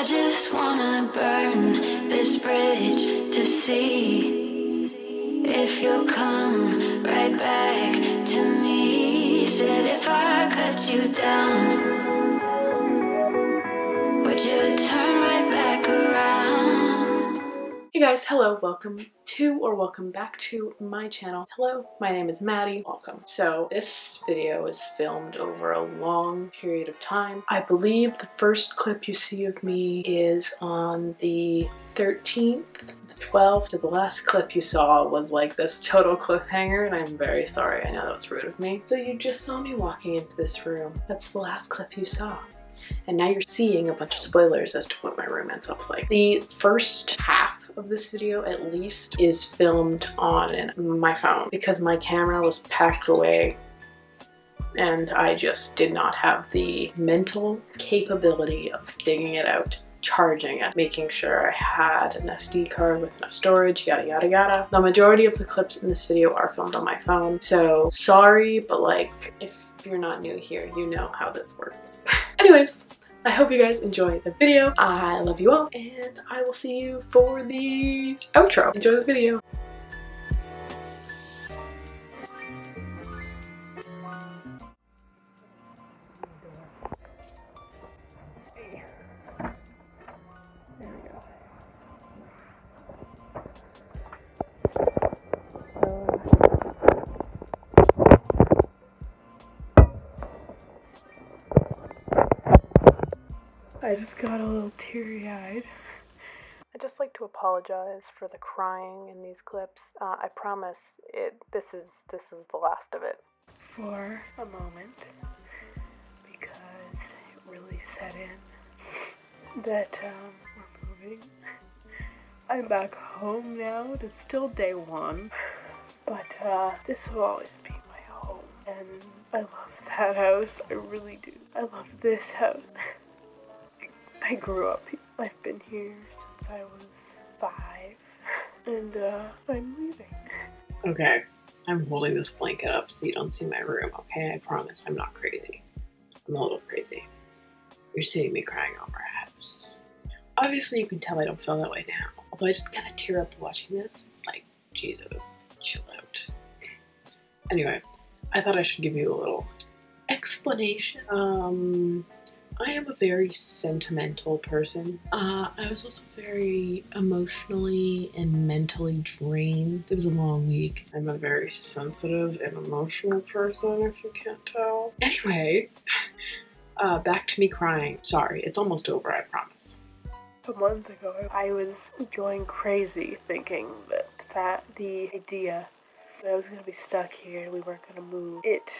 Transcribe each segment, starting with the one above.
I just wanna burn this bridge to see if you'll come right back to me. Said if I cut you down, would you turn right back around? Hey guys, hello, welcome to or welcome back to my channel. Hello, my name is Madi, welcome. So this video is filmed over a long period of time. I believe the first clip you see of me is on the 13th, the 12th, so the last clip you saw was like this total cliffhanger and I'm very sorry, I know that was rude of me. So you just saw me walking into this room. That's the last clip you saw and now you're seeing a bunch of spoilers as to what my room ends up like. The first half of this video at least is filmed on my phone because my camera was packed away and I just did not have the mental capability of digging it out charging it, making sure I had an SD card with enough storage, yada yada yada. The majority of the clips in this video are filmed on my phone, so sorry, but like, if you're not new here, you know how this works. Anyways, I hope you guys enjoy the video. I love you all, and I will see you for the outro. Enjoy the video. I just got a little teary-eyed. I'd just like to apologize for the crying in these clips. Uh, I promise it. This is this is the last of it. For a moment, because it really set in that um, we're moving. I'm back home now. It is still day one, but uh, this will always be my home, and I love that house. I really do. I love this house. I grew up. I've been here since I was five, and uh, I'm leaving. Okay, I'm holding this blanket up so you don't see my room, okay? I promise I'm not crazy. I'm a little crazy. You're seeing me crying over a house. Obviously, you can tell I don't feel that way now. Although I just kind of tear up watching this. It's like, Jesus, chill out. Anyway, I thought I should give you a little explanation. Um, I am a very sentimental person. Uh, I was also very emotionally and mentally drained. It was a long week. I'm a very sensitive and emotional person, if you can't tell. Anyway, uh, back to me crying. Sorry, it's almost over, I promise. A month ago, I was going crazy thinking that, that the idea that I was going to be stuck here and we weren't going to move, it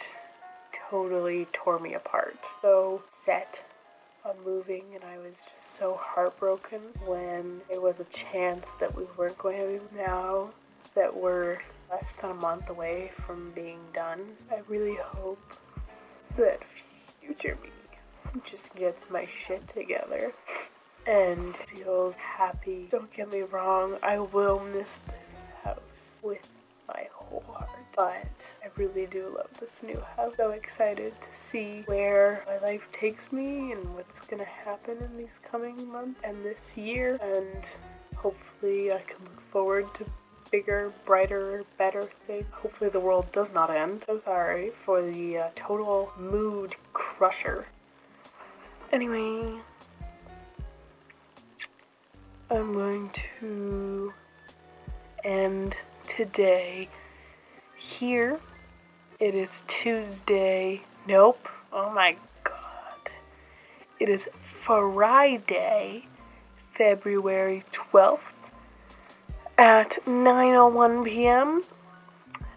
totally tore me apart. So set on moving and I was just so heartbroken when there was a chance that we weren't going to move now that we're less than a month away from being done. I really hope that future me just gets my shit together and feels happy. Don't get me wrong, I will miss this house with my whole heart. But really do love this new house. So excited to see where my life takes me and what's gonna happen in these coming months and this year. And hopefully I can look forward to bigger, brighter, better things. Hopefully the world does not end. So sorry for the uh, total mood crusher. Anyway, I'm going to end today here. It is Tuesday. Nope. Oh my god. It is Friday, February 12th at 9:01 p.m.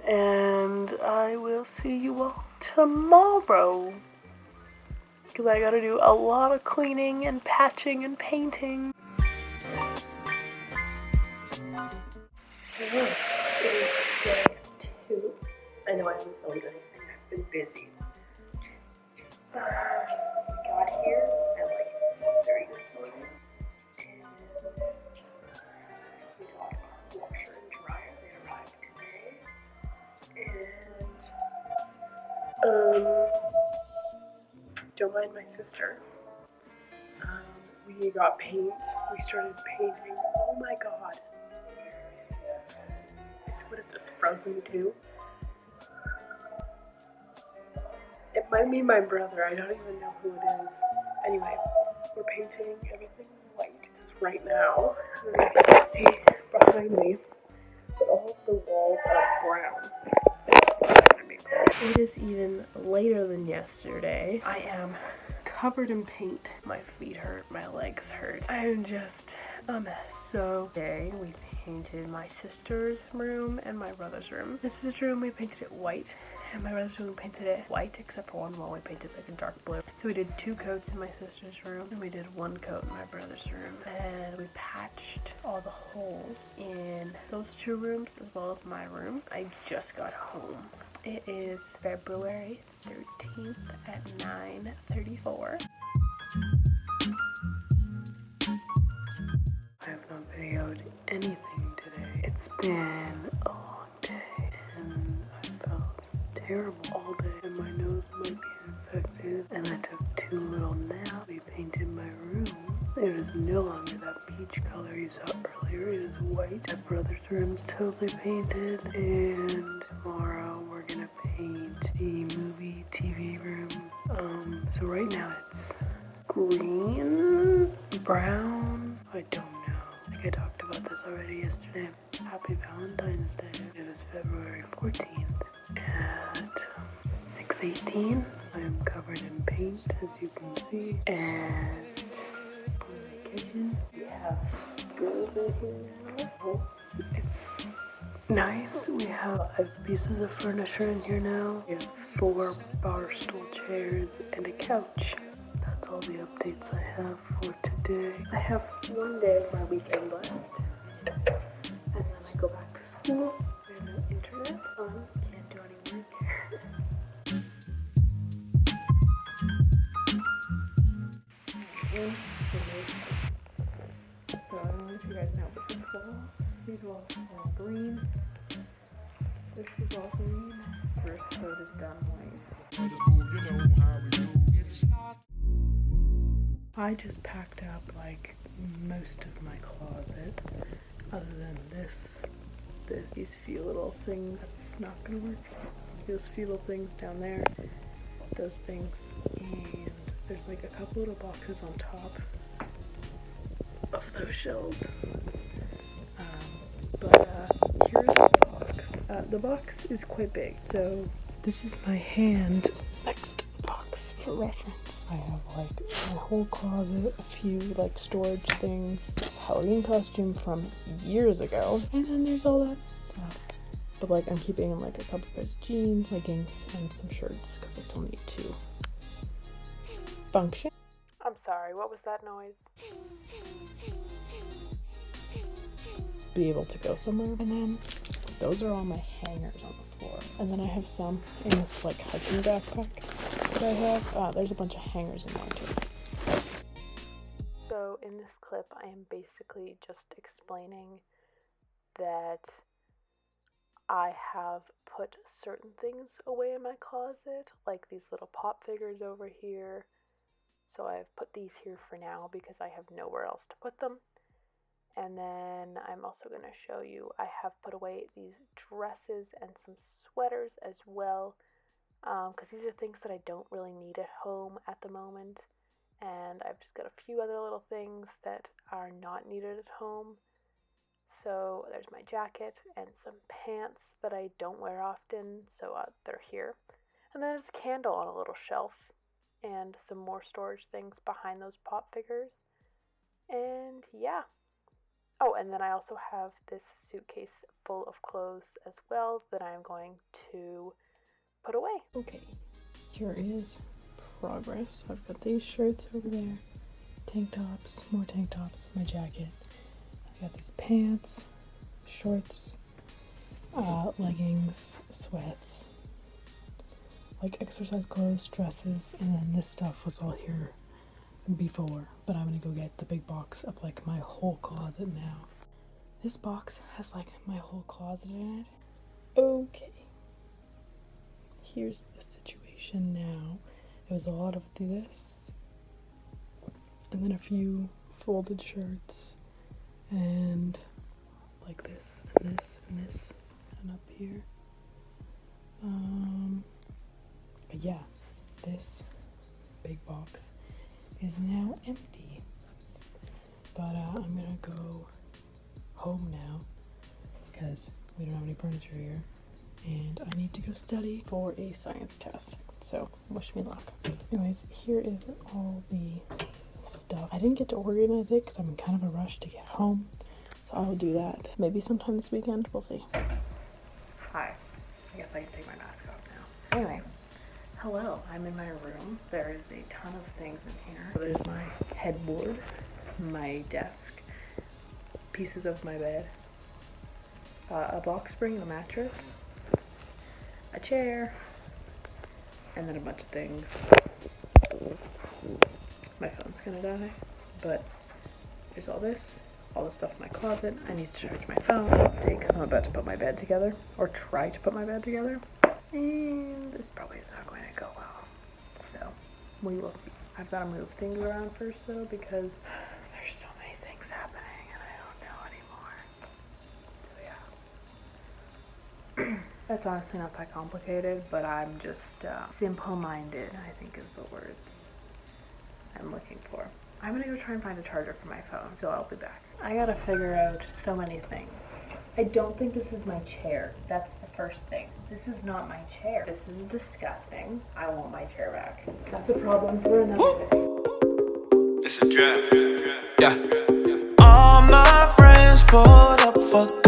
And I will see you all tomorrow. Because I gotta do a lot of cleaning and patching and painting. I know I haven't filmed. I've been busy. Got here at like 3 this morning. And we got our washer and dryer. And, um, don't mind my sister. Um, we we got paint. We started painting. Oh my god. What is this, Frozen 2? Might be my brother. I don't even know who it is. Anyway, we're painting everything white right now. I don't know if you can see behind me, but all of the walls are brown. It is even later than yesterday. I am covered in paint. My feet hurt, my legs hurt. I am just a mess. So today we painted my sister's room and my brother's room. This sister's room we painted it white and my brother's room painted it white except for one wall we painted like a dark blue. So we did two coats in my sister's room and we did one coat in my brother's room and we patched all the holes in those two rooms as well as my room. I just got home. It is February 13th at 9.34. I have not videoed anything today. It's been a terrible all day and my nose might be infected and I took two little naps. We painted my room. It is no longer that peach color you saw earlier. It is white. My brother's room's totally painted and tomorrow we're gonna paint the movie TV room. Um, so right now it's green, brown. I don't know. I think I talked about this already yesterday. Happy Valentine's Day. It is February 14th at 6:18. I am covered in paint, as you can see, and kitchen we have stools in here now. Oh, it's nice. We have five pieces of furniture in here now. We have four bar stool chairs and a couch. That's all the updates I have for today. I have one day of my weekend these all green. This is all green. First coat is done white. I just packed up like most of my closet, other than this, this these few little things. That's not gonna work. Those few little things down there, those things, and there's like a couple little boxes on top of those shelves. Uh, the box is quite big, so this is my hand next box for reference. I have like my whole closet, a few like storage things, this Halloween costume from years ago, and then there's all that stuff. But like I'm keeping in like a couple pairs of jeans, leggings, and some shirts because I still need to function. I'm sorry, what was that noise? Be able to go somewhere, and then those are all my hangers on the floor. And then I have some in this like hiking backpack that I have. Uh, there's a bunch of hangers in there too. So in this clip, I am basically just explaining that I have put certain things away in my closet, like these little pop figures over here. So I've put these here for now because I have nowhere else to put them. And then I'm also going to show you, I have put away these dresses and some sweaters as well, because um, these are things that I don't really need at home at the moment. And I've just got a few other little things that are not needed at home. So there's my jacket and some pants that I don't wear often, so uh, they're here. And then there's a candle on a little shelf and some more storage things behind those pop figures. And yeah, Oh, and then I also have this suitcase full of clothes as well that I'm going to put away. Okay, here is progress. I've got these shirts over there, tank tops, more tank tops, my jacket. I got these pants, shorts, uh, leggings, sweats, like exercise clothes, dresses, and then this stuff was all here before, but I'm gonna go get the big box of like my whole closet now. This box has like my whole closet in it. Okay. Here's the situation now. It was a lot of this, and then a few folded shirts and like this and this and this and up here. Um, but yeah, this big box is now empty. But uh, I'm gonna go home now because we don't have any furniture here and I need to go study for a science test. So wish me luck. Anyways, here is all the stuff. I didn't get to organize it because I'm in kind of a rush to get home. So I'll do that maybe sometime this weekend. We'll see. Hi. I guess I can take my mask off now. Anyway, hello. I'm in my room. There is a ton of things in here. There's my headboard, my desk, pieces of my bed, uh, a box spring a mattress, a chair, and then a bunch of things. My phone's gonna die, but there's all this, all the stuff in my closet. I need to charge my phone because I'm about to put my bed together, or try to put my bed together. And this probably is not going to go well. So, we will see. I've got to move things around first though because there's so many things happening and I don't know anymore. So yeah. That's honestly not that complicated, but I'm just uh, simple-minded, I think is the words I'm looking for. I'm gonna go try and find a charger for my phone, so I'll be back. I gotta figure out so many things. I don't think this is my chair. That's the first thing. This is not my chair. This is disgusting. I want my chair back. That's a problem for another day. It's a draft. Yeah. All my friends pulled up for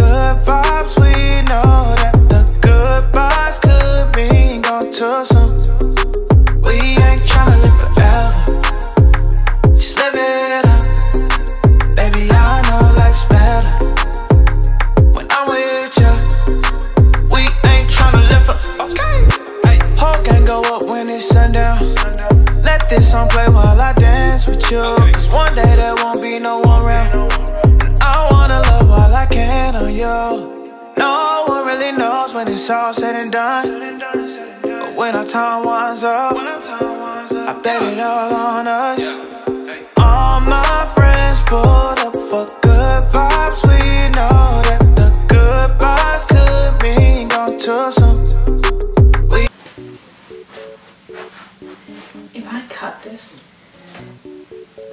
when it's sundown. Let this song play while I dance with you. Cause one day there won't be no one around. And I wanna love while I can on you. No one really knows when it's all said and done. But when our time winds up, I bet it all on us. All my friends pulled up for good vibes. We know that this,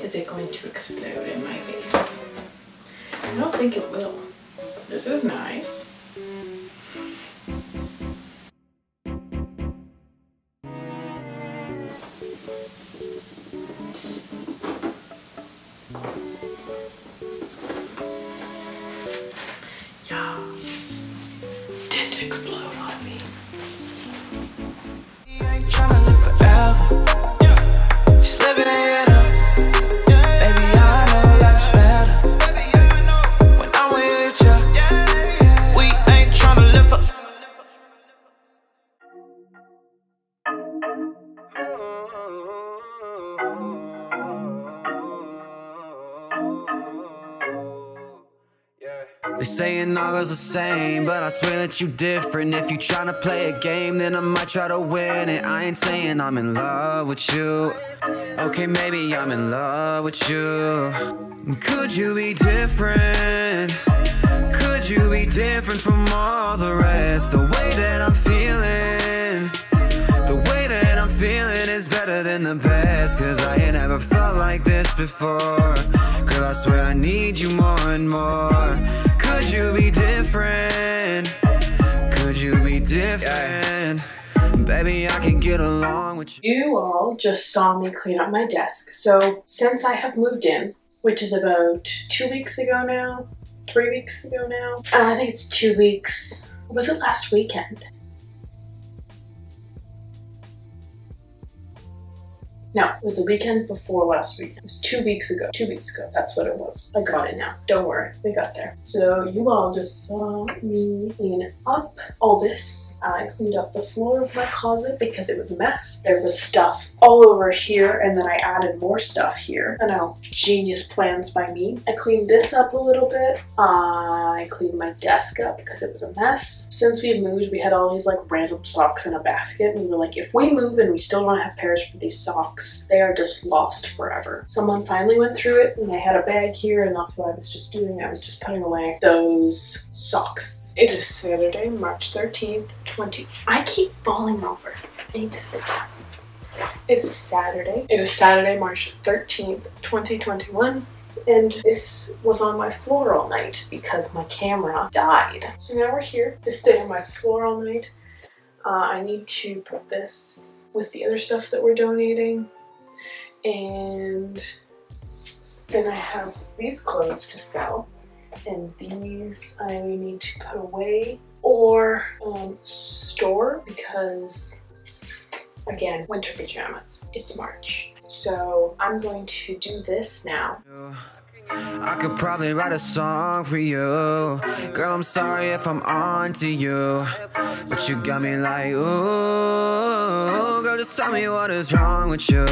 is it going to explode in my face? I don't think it will. This is nice. They saying all girls the same, but I swear that you different. If you tryna play a game, then I might try to win it. I ain't saying I'm in love with you. Okay, maybe I'm in love with you. Could you be different? Could you be different from all the rest? The way that I'm feeling, the way that I'm feeling is better than the best. Cause I ain't ever felt like this before. Girl, I swear I need you more and more. Could you be different? Could you be different? Baby, I can get along with you. You all just saw me clean up my desk. So, since I have moved in, which is about two weeks ago now, three weeks ago now, uh, I think it's two weeks. Was it last weekend? No, it was the weekend before last weekend. It was two weeks ago. Two weeks ago. That's what it was. I got it now. Don't worry. We got there. So you all just saw me clean up all this. I cleaned up the floor of my closet because it was a mess. There was stuff all over here and then I added more stuff here. I know, genius plans by me. I cleaned this up a little bit. I cleaned my desk up because it was a mess. Since we moved, we had all these like random socks in a basket and we were like, if we move and we still don't have pairs for these socks, socks. They are just lost forever. Someone finally went through it and I had a bag here and that's what I was just doing. I was just putting away those socks. It is Saturday, March 13th, 20. I keep falling over. I need to sit down. It is Saturday. It is Saturday, March 13th, 2021 and this was on my floor all night because my camera died. So now we're here. This stayed on my floor all night. Uh, I need to put this with the other stuff that we're donating. And then I have these clothes to sell. And these I need to put away or um, store because, again, winter pajamas. It's March. So I'm going to do this now. I could probably write a song for you. Girl, I'm sorry if I'm on to you But you got me like, ooh Girl, just tell me what is wrong with you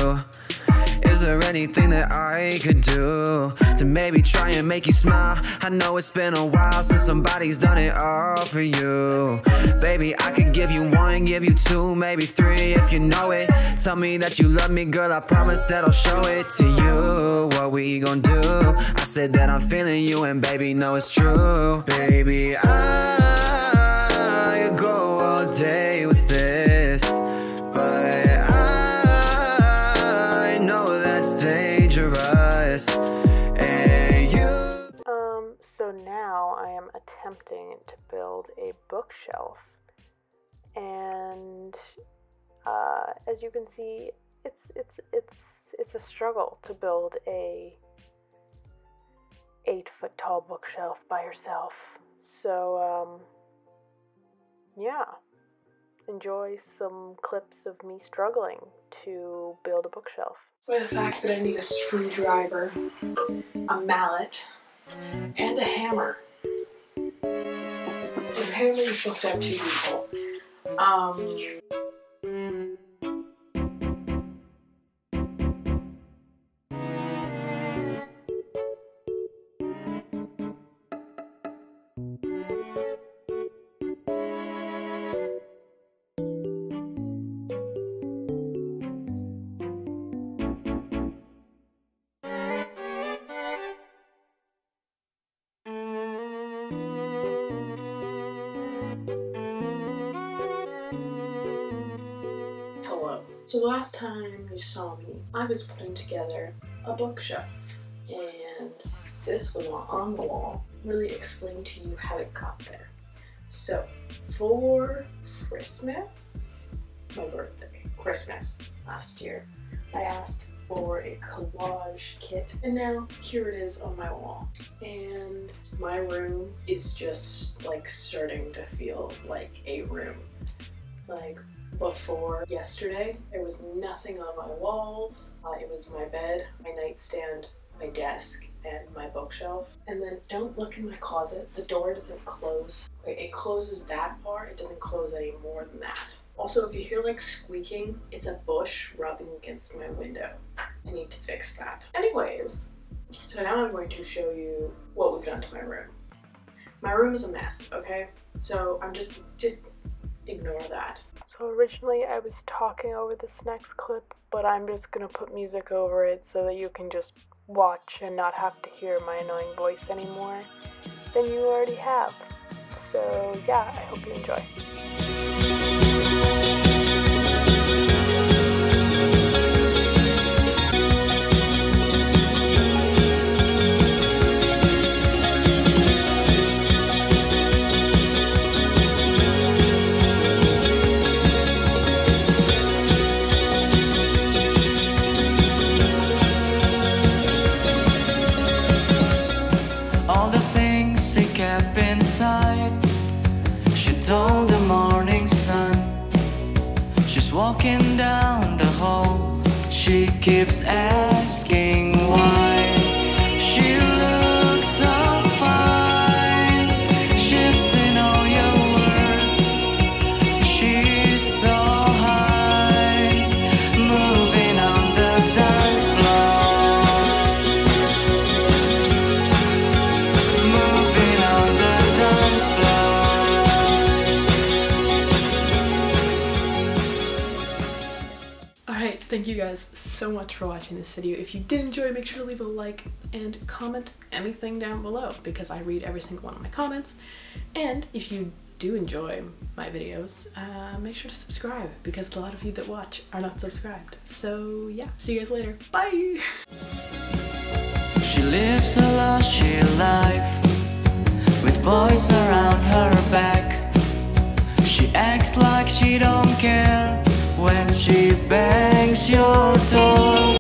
is there anything that I could do to maybe try and make you smile? I know it's been a while since somebody's done it all for you. Baby, I could give you one, give you two, maybe three if you know it. Tell me that you love me, girl, I promise that I'll show it to you. What we gon' do? I said that I'm feeling you, and baby, know it's true. Baby, I could go all day attempting to build a bookshelf. And uh, as you can see, it's it's it's it's a struggle to build a eight foot tall bookshelf by yourself. So um, yeah, enjoy some clips of me struggling to build a bookshelf. By the fact that I need a screwdriver, a mallet, and a hammer. Apparently, you're supposed to have two people. Um, So the last time you saw me, I was putting together a bookshelf, and this was on the wall. Really explain to you how it got there. So for Christmas, my birthday, Christmas last year, I asked for a collage kit, and now here it is on my wall. And my room is just like starting to feel like a room. Like before yesterday. There was nothing on my walls. Uh, it was my bed, my nightstand, my desk, and my bookshelf. And then don't look in my closet. The door doesn't close. It closes that far. It doesn't close any more than that. Also, if you hear like squeaking, it's a bush rubbing against my window. I need to fix that. Anyways, so now I'm going to show you what we've done to my room. My room is a mess, okay? So I'm just, just ignore that. So originally I was talking over this next clip, but I'm just gonna put music over it so that you can just watch and not have to hear my annoying voice anymore than you already have. So yeah, I hope you enjoy. Walking down the hall. She keeps asking guys so much for watching this video. If you did enjoy, make sure to leave a like and comment anything down below because I read every single one of my comments. And if you do enjoy my videos, uh, make sure to subscribe because a lot of you that watch are not subscribed. So yeah, see you guys later. Bye! She lives a lushy life with boys around her back. She acts like she don't care when she bangs your door.